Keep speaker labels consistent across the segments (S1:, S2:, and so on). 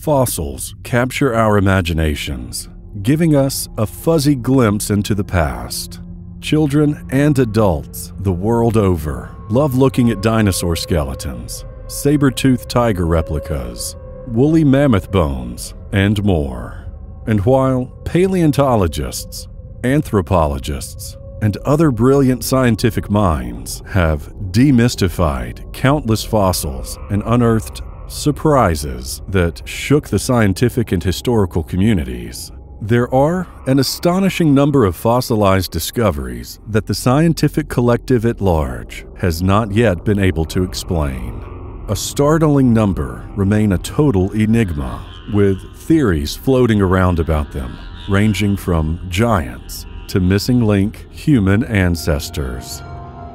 S1: fossils capture our imaginations, giving us a fuzzy glimpse into the past. Children and adults the world over love looking at dinosaur skeletons, saber toothed tiger replicas, woolly mammoth bones, and more. And while paleontologists, anthropologists, and other brilliant scientific minds have demystified countless fossils and unearthed surprises that shook the scientific and historical communities, there are an astonishing number of fossilized discoveries that the scientific collective at large has not yet been able to explain. A startling number remain a total enigma, with theories floating around about them, ranging from giants to missing link human ancestors.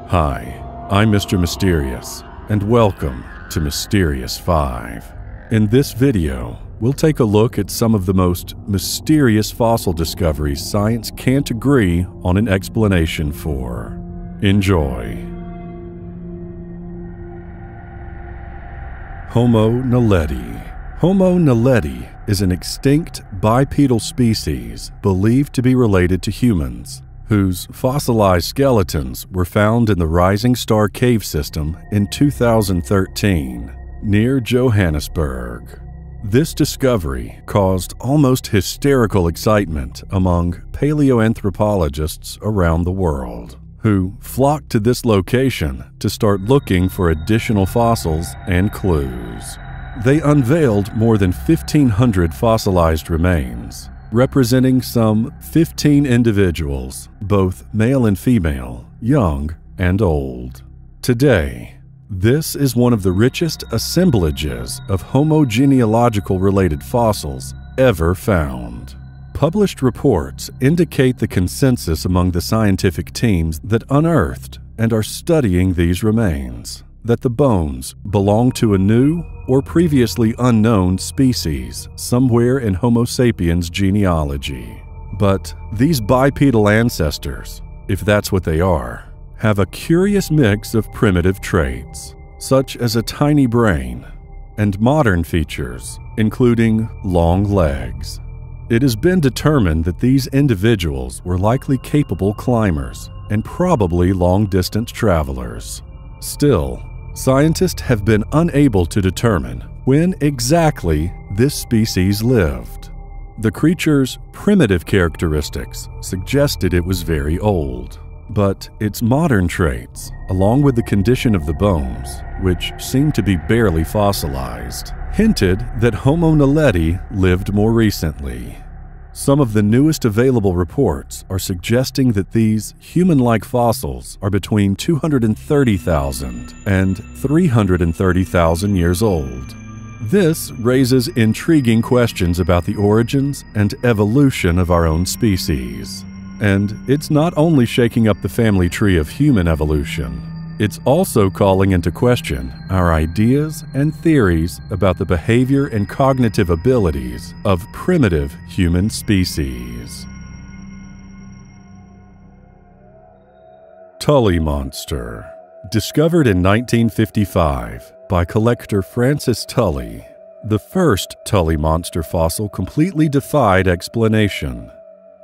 S1: Hi, I'm Mr. Mysterious, and welcome to Mysterious 5. In this video, we'll take a look at some of the most mysterious fossil discoveries science can't agree on an explanation for. Enjoy. Homo naledi. Homo naledi is an extinct bipedal species believed to be related to humans, whose fossilized skeletons were found in the Rising Star Cave System in 2013 near Johannesburg. This discovery caused almost hysterical excitement among paleoanthropologists around the world who flocked to this location to start looking for additional fossils and clues. They unveiled more than 1,500 fossilized remains, representing some 15 individuals, both male and female, young and old. Today, this is one of the richest assemblages of Homo genealogical related fossils ever found. Published reports indicate the consensus among the scientific teams that unearthed and are studying these remains that the bones belong to a new or previously unknown species somewhere in Homo sapiens genealogy. But these bipedal ancestors, if that's what they are, have a curious mix of primitive traits, such as a tiny brain, and modern features, including long legs. It has been determined that these individuals were likely capable climbers and probably long distance travelers. Still, scientists have been unable to determine when exactly this species lived. The creature's primitive characteristics suggested it was very old, but its modern traits, along with the condition of the bones, which seemed to be barely fossilized, hinted that Homo naledi lived more recently. Some of the newest available reports are suggesting that these human like fossils are between 230,000 and 330,000 years old. This raises intriguing questions about the origins and evolution of our own species. And it's not only shaking up the family tree of human evolution, it's also calling into question our ideas and theories about the behavior and cognitive abilities of primitive human species. Tully Monster Discovered in 1955 by collector Francis Tully, the first Tully monster fossil completely defied explanation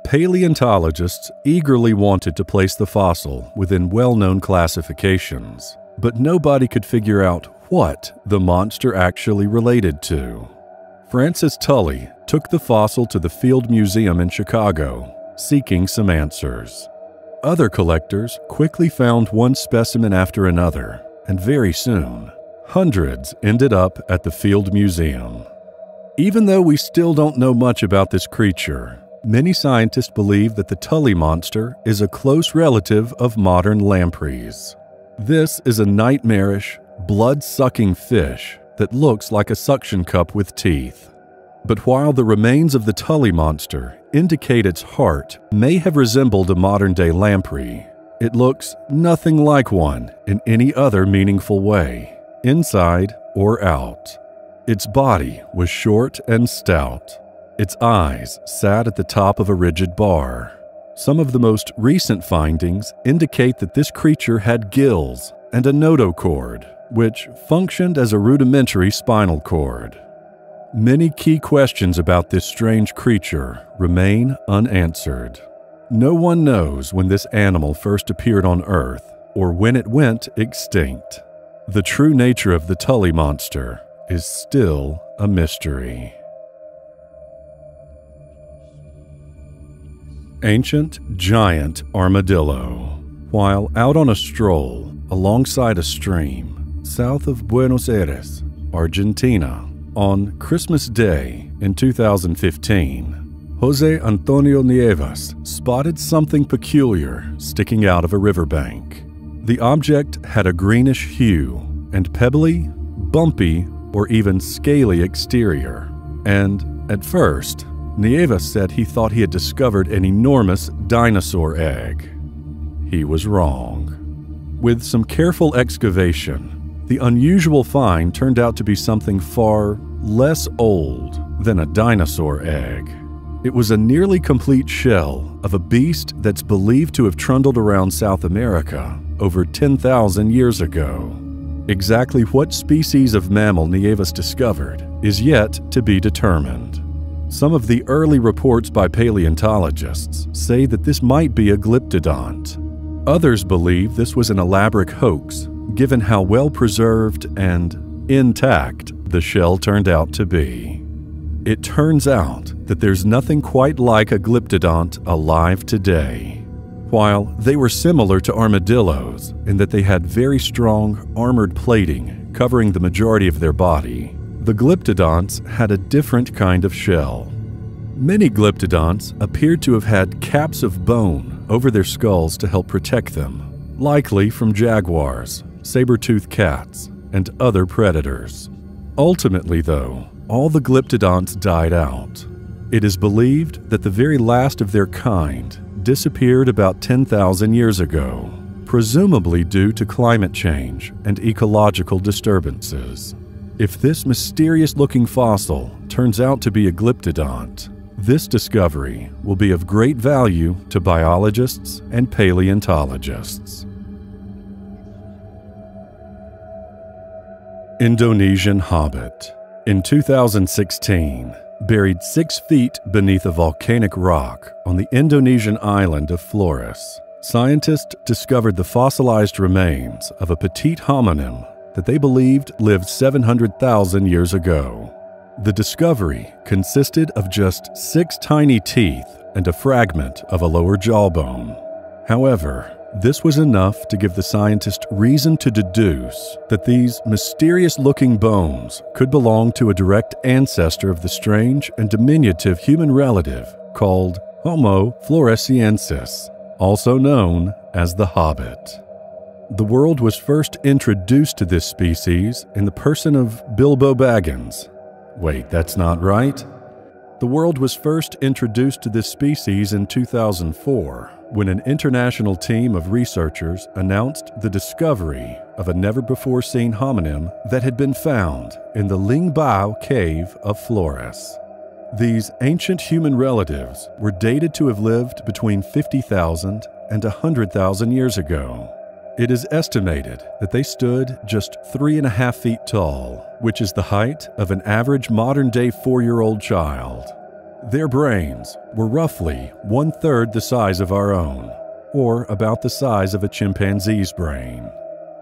S1: Paleontologists eagerly wanted to place the fossil within well known classifications, but nobody could figure out what the monster actually related to. Francis Tully took the fossil to the Field Museum in Chicago, seeking some answers. Other collectors quickly found one specimen after another, and very soon, hundreds ended up at the Field Museum. Even though we still don't know much about this creature, Many scientists believe that the Tully monster is a close relative of modern lampreys. This is a nightmarish, blood sucking fish that looks like a suction cup with teeth. But while the remains of the Tully monster indicate its heart may have resembled a modern day lamprey, it looks nothing like one in any other meaningful way, inside or out. Its body was short and stout, its eyes sat at the top of a rigid bar. Some of the most recent findings indicate that this creature had gills and a notochord, which functioned as a rudimentary spinal cord. many key questions about this strange creature remain unanswered. No one knows when this animal first appeared on Earth or when it went extinct. The true nature of the Tully monster is still a mystery. Ancient giant armadillo. While out on a stroll alongside a stream south of Buenos Aires, Argentina, on Christmas Day in 2015, Jose Antonio Nievas spotted something peculiar sticking out of a riverbank. The object had a greenish hue and pebbly, bumpy, or even scaly exterior. And at first, Nieva said he thought he had discovered an enormous dinosaur egg. He was wrong. With some careful excavation, the unusual find turned out to be something far less old than a dinosaur egg. It was a nearly complete shell of a beast that's believed to have trundled around South America over 10,000 years ago. Exactly what species of mammal Nievas discovered is yet to be determined. Some of the early reports by paleontologists say that this might be a glyptodont. Others believe this was an elaborate hoax, given how well preserved and intact the shell turned out to be. It turns out that there's nothing quite like a glyptodont alive today. While they were similar to armadillos in that they had very strong armored plating covering the majority of their body, the glyptodonts had a different kind of shell. Many glyptodonts appeared to have had caps of bone over their skulls to help protect them, likely from jaguars, saber-toothed cats, and other predators. Ultimately, though, all the glyptodonts died out. It is believed that the very last of their kind disappeared about 10,000 years ago, presumably due to climate change and ecological disturbances. If this mysterious looking fossil turns out to be a glyptodont, this discovery will be of great value to biologists and paleontologists. Indonesian Hobbit. In 2016, buried six feet beneath a volcanic rock on the Indonesian island of Flores, scientists discovered the fossilized remains of a petite hominin that they believed lived 700,000 years ago. The discovery consisted of just six tiny teeth and a fragment of a lower jawbone. However, this was enough to give the scientist reason to deduce that these mysterious looking bones could belong to a direct ancestor of the strange and diminutive human relative called Homo floresiensis, also known as the Hobbit. The world was first introduced to this species in the person of Bilbo Baggins. Wait, that's not right? The world was first introduced to this species in 2004 when an international team of researchers announced the discovery of a never before seen hominin that had been found in the Liang Bua cave of Flores. These ancient human relatives were dated to have lived between 50,000 and 100,000 years ago. It is estimated that they stood just three and a half feet tall, which is the height of an average modern day four year old child. Their brains were roughly one third the size of our own, or about the size of a chimpanzee's brain.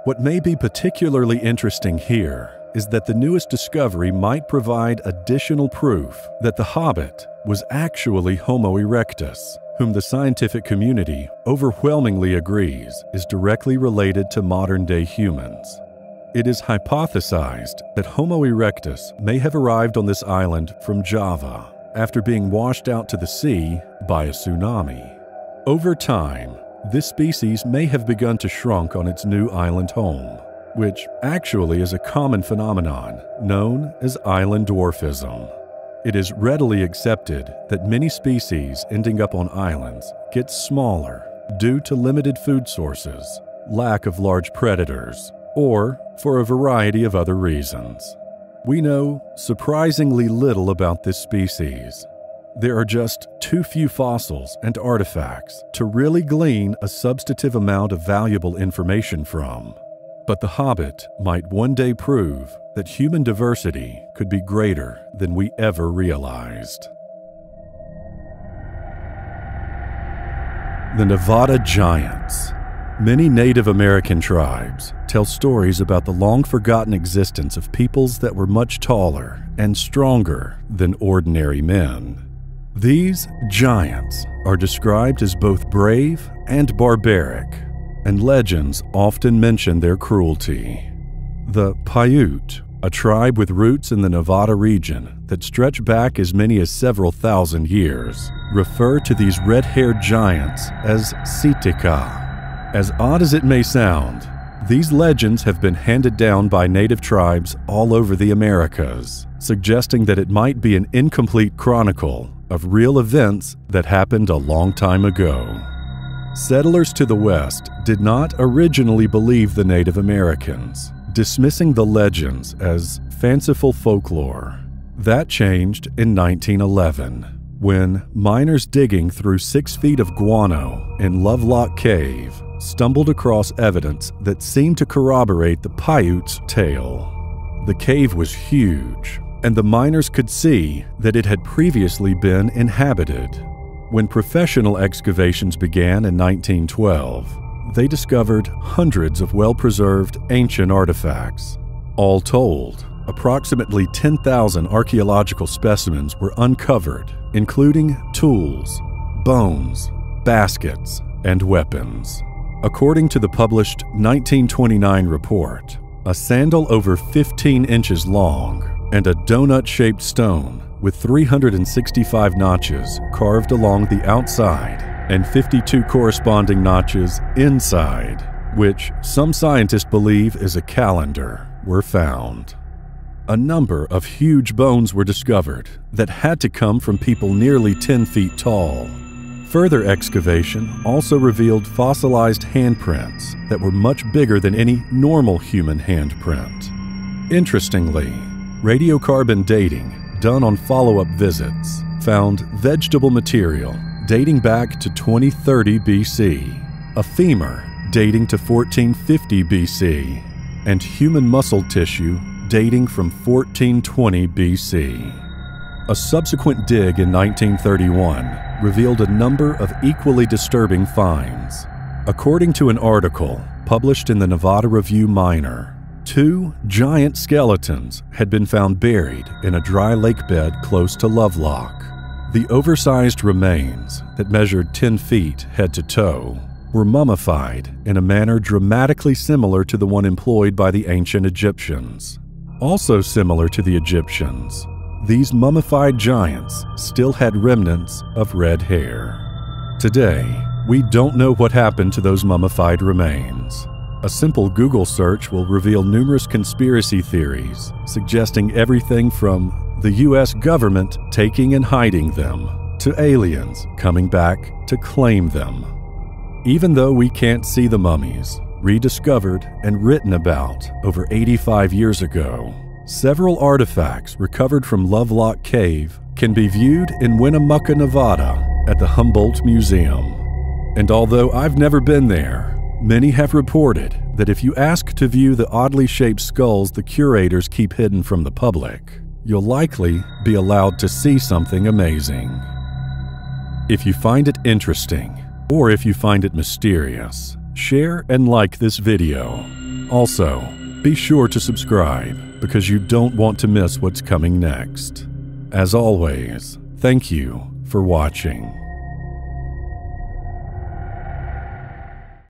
S1: What may be particularly interesting here is that the newest discovery might provide additional proof that the Hobbit was actually Homo erectus, whom the scientific community overwhelmingly agrees is directly related to modern day humans. It is hypothesized that Homo erectus may have arrived on this island from Java after being washed out to the sea by a tsunami. Over time, this species may have begun to shrunk on its new island home, which actually is a common phenomenon known as island dwarfism. It is readily accepted that many species ending up on islands get smaller due to limited food sources, lack of large predators, or for a variety of other reasons. We know surprisingly little about this species. There are just too few fossils and artifacts to really glean a substantive amount of valuable information from. But The Hobbit might one day prove that human diversity could be greater than we ever realized. The Nevada Giants. Many Native American tribes tell stories about the long forgotten existence of peoples that were much taller and stronger than ordinary men. These giants are described as both brave and barbaric, and legends often mention their cruelty. The Paiute, a tribe with roots in the Nevada region that stretch back as many as several thousand years, refer to these red haired giants as Si-Te-Cah. As odd as it may sound, these legends have been handed down by native tribes all over the Americas, suggesting that it might be an incomplete chronicle of real events that happened a long time ago. Settlers to the west did not originally believe the Native Americans, dismissing the legends as fanciful folklore. That changed in 1911 when miners digging through six feet of guano in Lovelock Cave stumbled across evidence that seemed to corroborate the Paiute's tale. The cave was huge, and the miners could see that it had previously been inhabited. When professional excavations began in 1912, they discovered hundreds of well preserved ancient artifacts. All told, approximately 10,000 archaeological specimens were uncovered, including tools, bones, baskets, and weapons. According to the published 1929 report, a sandal over 15 inches long and a donut shaped stone with 365 notches carved along the outside and 52 corresponding notches inside, which some scientists believe is a calendar, were found. A number of huge bones were discovered that had to come from people nearly 10 feet tall. Further excavation also revealed fossilized handprints that were much bigger than any normal human handprint. Interestingly, Radiocarbon dating, done on follow up visits, found vegetable material dating back to 2030 BC, a femur dating to 1450 BC, and human muscle tissue dating from 1420 BC. A subsequent dig in 1931 revealed a number of equally disturbing finds. According to an article published in the Nevada Review Miner, Two giant skeletons had been found buried in a dry lake bed close to Lovelock. The oversized remains, that measured 10 feet head to toe, were mummified in a manner dramatically similar to the one employed by the ancient Egyptians. Also similar to the Egyptians, these mummified giants still had remnants of red hair. Today, we don't know what happened to those mummified remains. A simple Google search will reveal numerous conspiracy theories, suggesting everything from the US government taking and hiding them to aliens coming back to claim them. Even though we can't see the mummies, rediscovered and written about over 85 years ago, several artifacts recovered from Lovelock Cave can be viewed in Winnemucca, Nevada at the Humboldt Museum. And although I've never been there, Many have reported that if you ask to view the oddly shaped skulls the curators keep hidden from the public, you'll likely be allowed to see something amazing. If you find it interesting, or if you find it mysterious, share and like this video. Also, be sure to subscribe because you don't want to miss what's coming next. As always, thank you for watching.